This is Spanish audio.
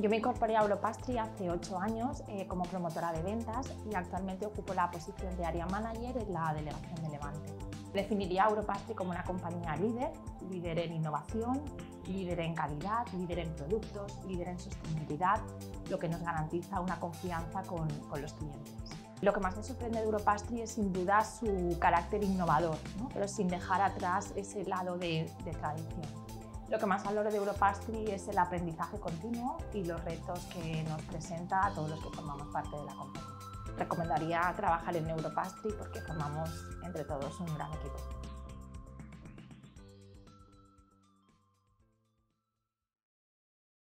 Yo me incorporé a Europastry hace ocho años eh, como promotora de ventas y actualmente ocupo la posición de Area Manager en la delegación de Levante. Definiría a Europastry como una compañía líder, líder en innovación, líder en calidad, líder en productos, líder en sostenibilidad, lo que nos garantiza una confianza con, con los clientes. Lo que más me sorprende de Europastry es sin duda su carácter innovador, ¿no? pero sin dejar atrás ese lado de tradición. Lo que más valoro de Europastry es el aprendizaje continuo y los retos que nos presenta a todos los que formamos parte de la compañía. Recomendaría trabajar en Europastry porque formamos entre todos un gran equipo.